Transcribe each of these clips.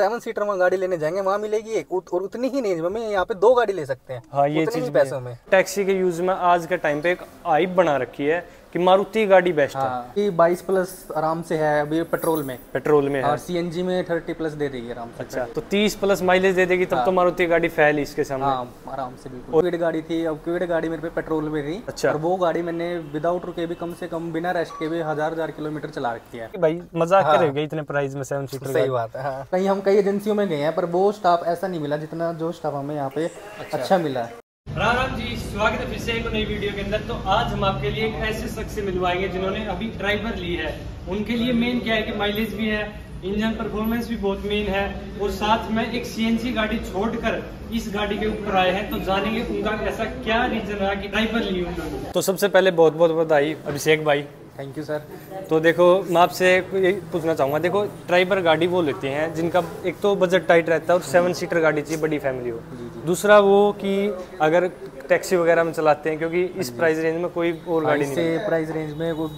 Seven seater में गाड़ी लेने जाएँगे वहाँ मिलेगी एक उत, और उतनी ही रेंज में यहाँ पे दो गाड़ी ले सकते हैं हाँ ये चीज़। पैसों में टैक्सी के यूज़ में आज के टाइम पे एक आइप बना रखी है कि मारुति गाड़ी बेस्ट है। हाँ। ये बाईस प्लस आराम से है अभी पेट्रोल में। पेट्रोल में है। और सीएनजी में थर्टी प्लस दे देगी आराम से। अच्छा तो 30 प्लस माइलेज दे देगी तब तो मारुति गाड़ी फैल इसके सामने। हाँ आराम से बिल्कुल। क्विड गाड़ी थी अब क्विड गाड़ी मेरे पे पेट्रोल में थी। अच्छा। और वो गाड़ी मैंने विदाउट रुके भी कम से कम बिना रेस्ट के भी हज़ार हज़ार किलोमीटर चला रखी है। भाई मज़ाक करेगा इतने प्राइस में सेवन सीटर सही बात है हाँ। कहीं हम कई एजेंसियों में गए हैं पर वो स्टाफ ऐसा नहीं मिला जितना जो स्टाफ हमें यहाँ पे अच्छा। मिला। है राम राम जी। स्वागत है फिर से एक नई वीडियो के अंदर। तो आज हम आपके लिए एक ऐसे शख्स से मिलवाएँगे जिन्होंने अभी ड्राइवर ली है। उनके लिए मेन क्या है कि माइलेज भी है इंजन परफॉर्मेंस भी बहुत मेन है और साथ में एक सीएनजी गाड़ी छोड़कर इस गाड़ी के ऊपर आए हैं। तो जानेंगे उनका ऐसा क्या रीजन रहा कि ड्राइवर ली उन्होंने तो सबसे पहले बहुत बहुत बधाई अभिषेक भाई। थैंक यू सर तो देखो मैं आपसे यही पूछना चाहूँगा। देखो ड्राइवर गाड़ी वो लेते हैं जिनका एक तो बजट टाइट रहता है और सेवन सीटर गाड़ी चाहिए बड़ी फैमिली हो। दूसरा वो कि अगर टैक्सी वगैरह में चलाते हैं क्योंकि इस प्राइस रेंज में कोई और गाड़ी नहीं इससे प्राइस रेंज में वो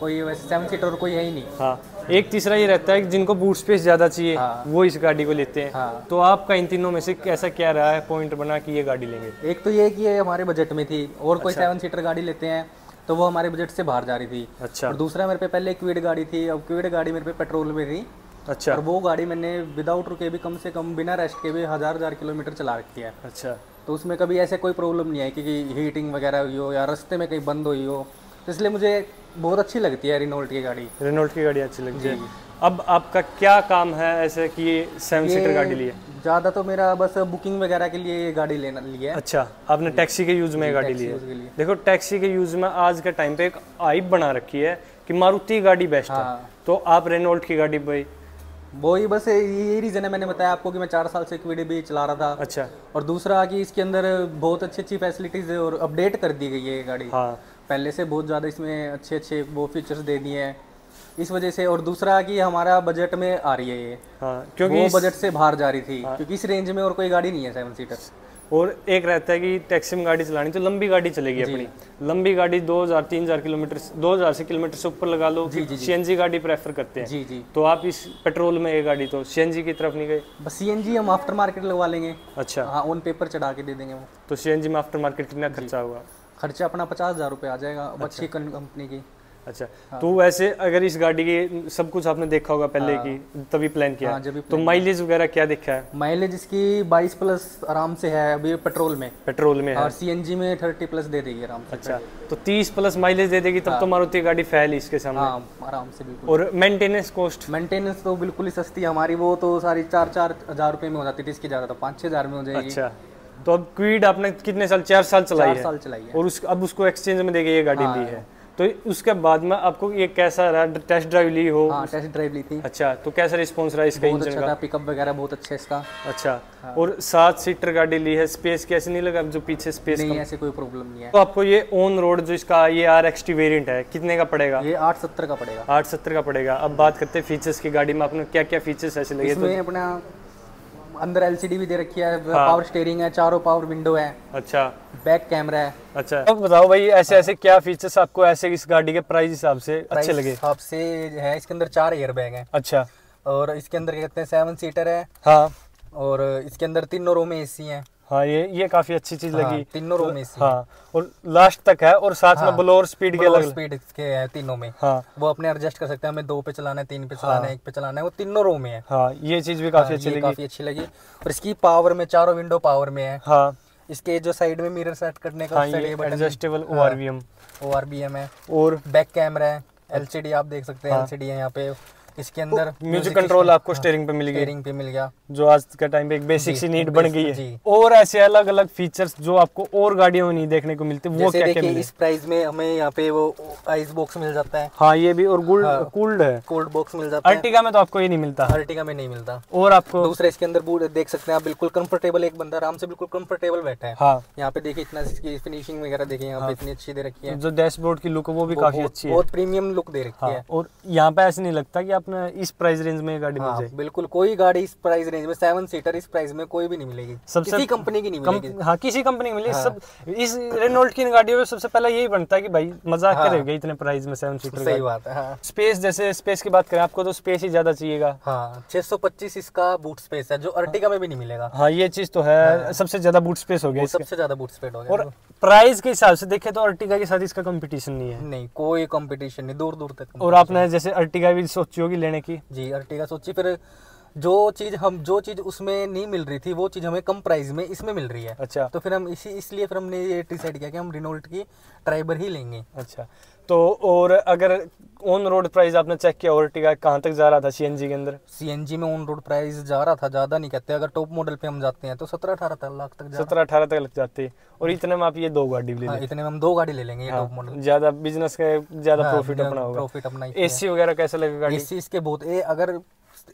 कोई वैसे सेवन सीटर और कोई है ही नहीं। हाँ एक तीसरा ये रहता है कि जिनको बूट स्पेस ज़्यादा चाहिए हाँ। वो इस गाड़ी को लेते हैं। हाँ। तो आपका इन तीनों में से ऐसा क्या रहा है? पॉइंट बना कि ये गाड़ी लेंगे। एक तो ये कि ये हमारे बजट में थी और कोई अच्छा। सेवन सीटर गाड़ी लेते हैं तो वो हमारे बजट से बाहर जा रही थी। अच्छा। और दूसरा मेरे पे पहले क्विड गाड़ी थी अब क्विड गाड़ी मेरे पे पेट्रोल में थी। अच्छा। और वो गाड़ी मैंने विदाउट रुके भी कम से कम बिना रेस्ट के भी हज़ार हज़ार किलोमीटर चला रखी है। अच्छा। तो उसमें कभी ऐसे कोई प्रॉब्लम नहीं आई कि हीटिंग वगैरह हुई हो या रास्ते में कहीं बंद हुई हो। तो इसलिए मुझे बहुत अच्छी लगती है रिनोल्ट की गाड़ी। रेनोल्ट की गाड़ी अच्छी लगती है। अब आपका क्या काम है ऐसे कि सेवन सीटर गाड़ी लिए? ज़्यादा तो मेरा बस बुकिंग वगैरह के लिए ये गाड़ी लेना लिया है। अच्छा आपने टैक्सी के यूज़ में गाड़ी ली है। देखो टैक्सी के यूज़ में आज के टाइम पे एक आइप बना रखी है कि मारुति गाड़ी बेस्ट है। हाँ। तो आप रेनोल्ट की गाड़ी भाई वो ही बस यही रीज़न है मैंने बताया आपको कि मैं चार साल से इक्विटी भी चला रहा था। अच्छा। और दूसरा कि इसके अंदर बहुत अच्छी अच्छी फैसिलिटीज़ है और अपडेट कर दी गई है ये गाड़ी। हाँ। पहले से बहुत ज़्यादा इसमें अच्छे अच्छे वो फीचर्स दे दिए हैं। इस वजह से और दूसरा कि हमारा बजट में आ रही है ये। हाँ क्योंकि वो इस... बजट से बाहर जा रही थी। हाँ, क्योंकि इस रेंज में और कोई गाड़ी नहीं है सेवन सीटर और एक रहता है कि टैक्सी में गाड़ी चलानी तो लंबी गाड़ी चलेगी अपनी। लंबी गाड़ी 2000 3000 किलोमीटर 2000 से किलोमीटर से ऊपर लगा लो सीएनजी गाड़ी प्रेफर करते हैं। जी जी। तो आप इस पेट्रोल में ये गाड़ी तो सीएनजी की तरफ़ नहीं गए? बस सीएनजी हम आफ्टर मार्केट लगवा लेंगे। अच्छा। हाँ ऑन पेपर चढ़ा के दे देंगे वो। तो सीएनजी में आफ्टर मार्केट कितना खर्चा होगा? खर्चा अपना पचास हज़ार रुपये आ जाएगा अच्छी। कंपनी की। अच्छा हाँ। तो वैसे अगर इस गाड़ी की सब कुछ आपने देखा होगा पहले हाँ। की तभी प्लान किया। हाँ, जब तो माइलेज वगैरह क्या देखा है? माइलेज इसकी 22 प्लस आराम से है अभी पेट्रोल में। पेट्रोल में है। और सीएनजी में 30 प्लस दे देगी आराम से। अच्छा तो 30 प्लस माइलेज दे देगी तब तो मारुति गाड़ी फैल इसके सामने। हाँ आराम से बिल्कुल। और मेंटेनेंस कॉस्ट मेंटेनेंस तो बिल्कुल ही सस्ती है। हमारी वो तो सारी चार चार हज़ार रुपये में हो जाती थी इसकी ज़्यादा तो पाँच छः हज़ार में हो जाएगी। अच्छा तो अब क्वीड आपने कितने साल चार साल चलाई है? साल चलाई है। और उस अब उसको एक्सचेंज में देके ये गाड़ी ली है। तो उसके बाद में आपको ये कैसा रहा? टेस्ट ड्राइव ली हो? हाँ टेस्ट ड्राइव ली थी। अच्छा तो कैसा रिस्पॉन्स रहा इसका बहुत इंजन अच्छा था पिकअप वगैरह बहुत अच्छा इसका। अच्छा हाँ। और सात सीटर गाड़ी ली है स्पेस कैसे नहीं लगा? जो पीछे स्पेस नहीं ऐसे कोई प्रॉब्लम नहीं है। तो आपको ये ऑन रोड जो इसका ये आर एक्स टी वेरियंट है कितने का पड़ेगा? ये आठ सत्तर का पड़ेगा। आठ सत्तर का पड़ेगा। अब बात करते हैं फीचर्स की गाड़ी में आपने क्या क्या फीचर्स ऐसे लगे तो? अपना अंदर एलसीडी भी दे रखी है हाँ। पावर स्टेयरिंग है चारों पावर विंडो है अच्छा। बैक कैमरा है। अच्छा। अब बताओ भाई ऐसे ऐसे क्या फीचर्स आपको ऐसे इस गाड़ी के प्राइस हिसाब से अच्छे लगे? हिसाब से है इसके अंदर चार एयर बैग है। अच्छा। और इसके अंदर क्या कहते हैं सेवन सीटर है। हाँ। और इसके अंदर तीनों रूम ए सी हैं। हाँ ये ये काफ़ी अच्छी चीज़ हाँ, लगी तीनों रो में हाँ और लास्ट तक है और साथ हाँ, में ब्लोअर स्पीड के अलग स्पीड इसके है तीनों में। हाँ। वो अपने एडजस्ट कर सकते हैं हमें दो पे चलाना है तीन पे चलाना है एक पे चलाना है वो तीनों रो में है। हाँ ये चीज़ भी काफ़ी हाँ, अच्छी लगी। काफ़ी अच्छी लगी। और इसकी पावर में चारों विंडो पावर में है। हाँ। इसके जो साइड में मिरर सेट करने का हाँ adjustable O R B M है और बैक कैमरा है एलसीडी आप देख सकते हैं एलसीडी है यहाँ पे। इसके अंदर म्यूज़िक कंट्रोल आपको स्टेयरिंग पे मिल गया स्टीयरिंग पे मिल गया। जो आज के टाइम पे एक बेसिक सी नीड बन गई है। और ऐसे अलग अलग फीचर्स जो आपको और गाड़ियों में नहीं देखने को मिलते वो क्या क्या इस प्राइस में हमें यहाँ पे वो आइस बॉक्स मिल जाता है। हाँ ये भी और कूल्ड है। कोल्ड बॉक्स मिल जाता है। अर्टिगा में तो आपको ये नहीं मिलता। अर्टिगा में नहीं मिलता। और आपको दूसरा इसके अंदर देख सकते हैं आप बिल्कुल कंफर्टेबल एक बंदा आराम से बिल्कुल कंफर्टेबल बैठा है। हाँ। यहाँ पे देखिए इतना फिनिशिंग वगैरह देखिए यहाँ पे इतनी अच्छी दे रखी है। जो डैशबोर्ड की लुक है वो भी काफ़ी अच्छी है। बहुत प्रीमियम लुक दे रखी हाँ है। और यहाँ पे ऐसे नहीं लगता की आप अपना इस प्राइस रेंज में गाड़ी मिल हाँ जाए बिल्कुल कोई गाड़ी इस प्राइस रेंज में सेवन सीटर इस प्राइस में कोई भी नहीं मिलेगी। सबसे किसी कंपनी की नहीं कम, मिलेगी। हाँ किसी कंपनी की मिली हाँ। सब इस रेनोल्ट की गाड़ियों में सबसे पहला यही बनता है कि भाई मज़ाक हाँ। करेगा इतने प्राइस में सेवन सीटर सही बात है हाँ। स्पेस जैसे स्पेस की बात करें आपको तो स्पेस ही ज़्यादा चाहिएगा। हाँ 625 इसका बूट स्पेस है जो अर्टिगा में भी नहीं मिलेगा। हाँ ये चीज़ तो है। सबसे ज़्यादा बूट स्पेस हो गया सबसे ज़्यादा बूट स्पेस हो गया और प्राइस के हिसाब से देखे तो अर्टिगा के साथ इसका कंपटीशन नहीं है। नहीं कोई कंपटीशन नहीं दूर दूर तक और आपने जैसे अर्टिगा भी सोची होगी लेने की। जी अर्टिगा सोची फिर जो चीज़ हम जो चीज़ उसमें नहीं मिल रही थी वो चीज़ हमें कम प्राइस में इसमें मिल रही है। अच्छा। तो फिर हम इसी इसलिए फिर हमने ये डिसाइड किया कि हम रिनोल्ट की ट्राइबर ही लेंगे। अच्छा। तो और अगर ऑन रोड प्राइस आपने चेक किया अर्टिगा कहाँ तक जा रहा था सीएनजी के अंदर? सीएनजी में ऑन रोड प्राइस जा रहा था ज़्यादा नहीं कहते। अगर टॉप मॉडल पे हम जाते हैं तो सत्रह अठारह लाख तक सत्रह अठारह तक लग जाती है। और इतने में आप ये दो गाड़ी ले हाँ, इतने में हम दो गाड़ी ले लेंगे टॉप हाँ, मॉडल ज़्यादा बिज़नेस का ज़्यादा हाँ, प्रॉफिट अपना होगा। प्रॉफिट अपना ही एसी वगैरह कैसा लगेगा गाड़ी? एसी इसके बहुत अगर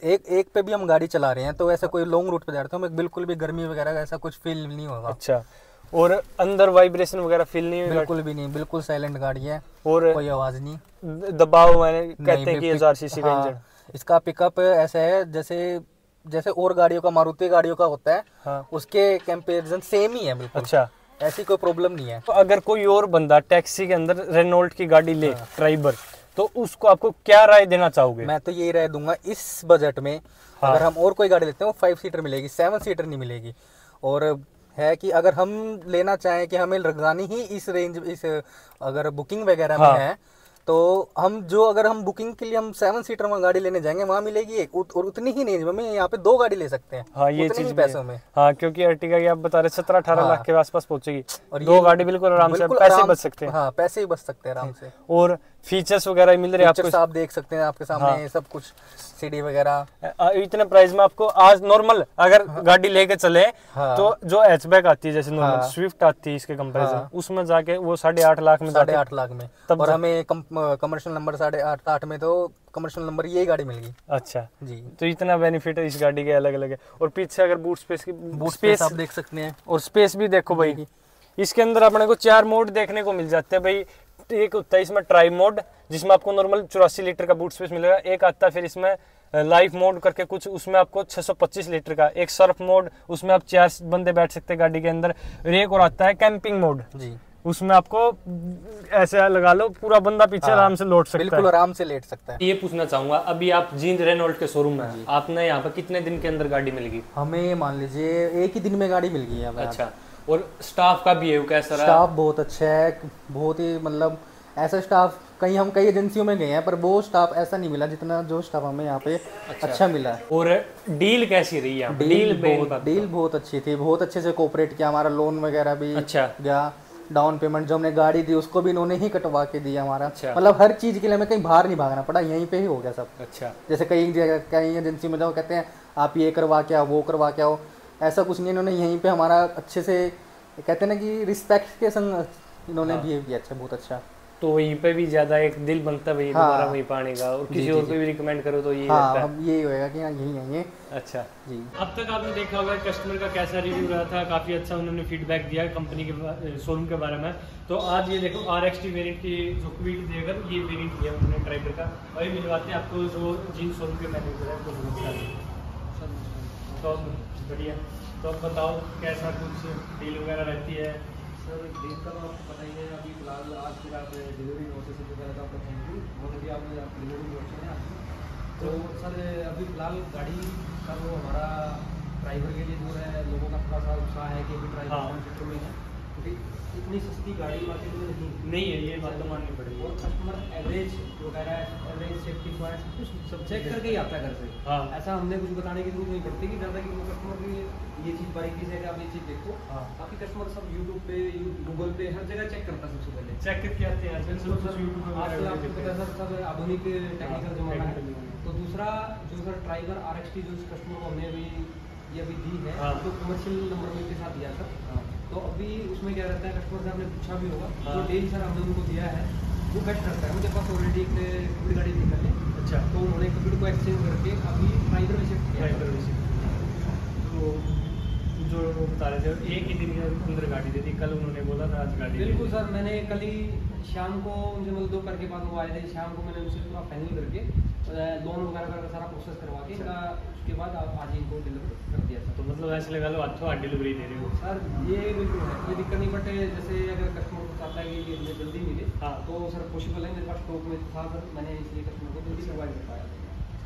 एक एक पे भी हम गाड़ी चला रहे हैं तो ऐसा कोई लॉन्ग रूट पे जा रहे हैं तो हमें बिल्कुल भी गर्मी वगैरह का ऐसा कुछ फील नहीं होगा। अच्छा। और अंदर वाइब्रेशन वगैरह फील नहीं होगा बिल्कुल भी नहीं बिल्कुल साइलेंट गाड़ी है और कोई आवाज़ नहीं। दबाव मैंने कहते हैं कि हज़ार सीसी का हाँ, इंजन इसका पिकअप ऐसा है जैसे जैसे और गाड़ियों का मारुति गाड़ियों का होता है हाँ। उसके कंपैरिजन सेम ही है बिल्कुल। अच्छा। ऐसी कोई प्रॉब्लम नहीं है। तो अगर कोई और बंदा टैक्सी के अंदर रेनोल्ट की गाड़ी ले हाँ। ड्राइवर तो उसको आपको क्या राय देना चाहोगे? मैं तो यही राय दूँगा इस बजट में हाँ। अगर हम और कोई गाड़ी लेते हैं वो फाइव सीटर मिलेगी सेवन सीटर नहीं मिलेगी। और है कि अगर हम लेना चाहें कि हमें लगानी ही इस रेंज इस अगर बुकिंग वगैरह हाँ। में है तो हम जो अगर हम बुकिंग के लिए हम सेवन सीटर में गाड़ी लेने जाएँगे वहाँ मिलेगी एक उत, और उतनी ही रेंज में यहाँ पे दो गाड़ी ले सकते हैं हाँ ये चीज़ ही है। पैसों में हाँ क्योंकि अर्टिगा की आप बता रहे सत्रह अठारह हाँ। लाख के आसपास पहुंचेगी और दो गाड़ी बिल्कुल आराम से पैसे बच सकते हैं हाँ पैसे ही बच सकते हैं आराम से और फीचर्स वगैरह मिल रहे हैं आपको आप देख सकते हैं आपके सामने हाँ। सब कुछ सीडी वगैरह। इतने प्राइस में आपको आज नॉर्मल अगर हाँ। गाड़ी लेके चले हाँ। तो जो हैचबैक आती है जैसे नॉर्मल हाँ। स्विफ्ट आती है इसके कंपैरिजन हाँ। उसमें जाके वो साढ़े आठ लाख में साढ़े आठ लाख में। तब और हमें कमर्शियल नंबर साढ़े आठ आठ में तो कमर्शियल नंबर यही गाड़ी मिल गई। अच्छा। जी। तो इतना बेनिफिट है इस गाड़ी के अलग अलग है। और पीछे अगर बूट स्पेस की बूट स्पेस आप देख सकते हैं। और स्पेस भी देखो भाई। इसके अंदर अपने को चार मोड देखने को मिल जाते हैं भाई। एक होता है इसमें ट्राई मोड जिसमें आपको नॉर्मल चौरासी लीटर का बूट स्पेस मिलेगा। एक आता है फिर इसमें लाइफ मोड करके कुछ उसमें आपको 625 लीटर का। एक सर्फ मोड उसमें आप चार बंदे बैठ सकते हैं गाड़ी के अंदर। एक और आता है कैंपिंग मोड जी। उसमें आपको ऐसे लगा लो पूरा बंदा पीछे हाँ, आराम से लौट सकता बिल्कुल है आराम से लेट सकता है। ये पूछना चाहूँगा अभी आप जींद रेनोल्ट के शोरूम में आपने यहाँ पर कितने दिन के अंदर गाड़ी मिलेगी हमें मान लीजिए एक ही दिन में गाड़ी मिल गई है अच्छा। और स्टाफ का बिहेव कैसा रहा? स्टाफ बहुत अच्छा है बहुत ही मतलब ऐसा स्टाफ कहीं हम कई एजेंसियों में गए हैं पर वो स्टाफ ऐसा नहीं मिला जितना जो स्टाफ हमें यहाँ पे अच्छा, अच्छा मिला। और डील कैसी रही पे? डील डील बहुत डील बहुत अच्छी थी बहुत अच्छे से कोऑपरेट किया हमारा लोन वगैरह भी अच्छा। गया डाउन पेमेंट जो हमने गाड़ी दी उसको भी इन्होंने ही कटवा के दिया हमारा। अच्छा। मतलब हर चीज़ के लिए हमें कहीं बाहर नहीं भागना पड़ा यहीं पे ही हो गया सब। अच्छा। जैसे कई जगह कई एजेंसी में जाओ कहते हैं आप ये करवा के आओ वो करवा के आओ ऐसा कुछ नहीं इन्होंने यहीं पे हमारा अच्छे से कहते हैं ना कि रिस्पेक्ट के संग इन्होंने बिहेव किया अच्छा बहुत अच्छा। तो वहीं पे भी ज़्यादा एक दिल बनता है भाई हाँ। दोबारा वहीं पाने का। और किसी और को भी रिकमेंड करो तो ये हाँ है। अब यही होएगा कि हाँ यही है ये। अच्छा। जी। अब तक आपने देखा होगा कस्टमर का कैसा रिव्यू रहा था काफ़ी अच्छा उन्होंने फीडबैक दिया कंपनी के शोरूम के बारे में। तो आज ये देखो आर एक्स टी वेरियंट की जो क्विक देकर ये वेरियंट दिया उन्होंने ड्राइवर का। वही मिलवाते हैं आपको जो जीन शोरूम के मैनेजर है नमस्कार तो बढ़िया। तो अब बताओ कैसा कुछ डील वगैरह रहती है? सर डील का तो आपको पता ही है अभी फ़िलहाल आज फिर आप डिलीवरी नोटिस वगैरह का आपका थैंक यू वो भी आप डिलीवरी नोटिस है तो सर अभी फ़िलहाल गाड़ी का वो हमारा ड्राइवर के लिए जो है लोगों का थोड़ा सा उत्साह है कि अभी ड्राइवर में है इतनी सस्ती गाड़ी मार्केट में नहीं नहीं है ये बात तो माननी पड़ेगी। और कस्टमर एवरेज वगैरह एवरेज सेफ्टी पॉइंट सब कुछ सब चेक करके ही आता है घर से। हाँ। ऐसा हमने कुछ बताने की ज़रूरत नहीं पड़ती कि ज़्यादा कि वो कस्टमर की ये चीज़ बारीकी से आप ये चीज़ देखो। हाँ। बाकी कस्टमर सब यूट्यूब पे गूगल पे हर जगह चेक करता है सबसे पहले। चेक करके आते हैं आजकल सब कुछ यूट्यूब आजकल आपको पता सर सब आधुनिक टेक्निकल जमाना है। तो दूसरा जो सर ड्राइवर आर जो कस्टमर को हमने अभी ये अभी दी है हाँ। तो कमर्शियल नंबर के साथ दिया सर हाँ। तो अभी उसमें क्या रहता है कस्टमर से आपने पूछा भी होगा हाँ। जो डेली सर हमने उनको दिया है वो बेस्ट रहता है। मुझे पास ऑलरेडी एक कबीर गाड़ी थी पहले अच्छा। तो उन्होंने कबीर को एक्सचेंज करके अभी ड्राइवर में शिफ्ट किया। है। ड्राइवर विज़िट तो जो वो बता रहे थे एक ही दिन के अंदर गाड़ी दे दी कल उन्होंने बोला था आज गाड़ी बिल्कुल सर मैंने कल ही शाम को उनसे मतलब दोपहर के बाद वो आए थे शाम को मैंने उनसे पूरा फाइनल करके लोन वगैरह का सारा प्रोसेस करवा के उसके बाद आप आज ही इनको डिलीवर कर दिया सर तो मतलब ऐसे लगा लो हाथों हाथ डिलीवरी दे रहे हो। सर ये बिल्कुल है कोई दिक्कत नहीं बट जैसे अगर कस्टमर को चाहता है कि ये जल्दी मिले हाँ। तो सर पॉसिबल है मेरे पास स्टॉक में था सर मैंने इसलिए कस्टमर को जल्दी प्रोवाइड कर पाया।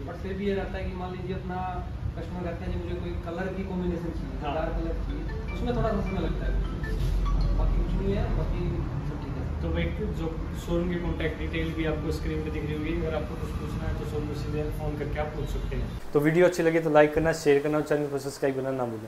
बट फिर भी ये रहता है कि मान लीजिए अपना कस्टमर कहते हैं कि मुझे कोई कलर की कॉम्बिनेशन चाहिए हाँ। डार्क कलर चाहिए उसमें थोड़ा सा समय लगता है। बाकी कुछ नहीं है बाकी है तो एक जो शोरूम की कॉन्टैक्ट डिटेल भी आपको स्क्रीन पे दिख रही होगी, अगर आपको कुछ पूछना है तो शोरूम से फ़ोन करके आप पूछ सकते हैं। तो वीडियो अच्छी लगे तो लाइक करना शेयर करना और चैनल को सब्सक्राइब करना ना भूलें।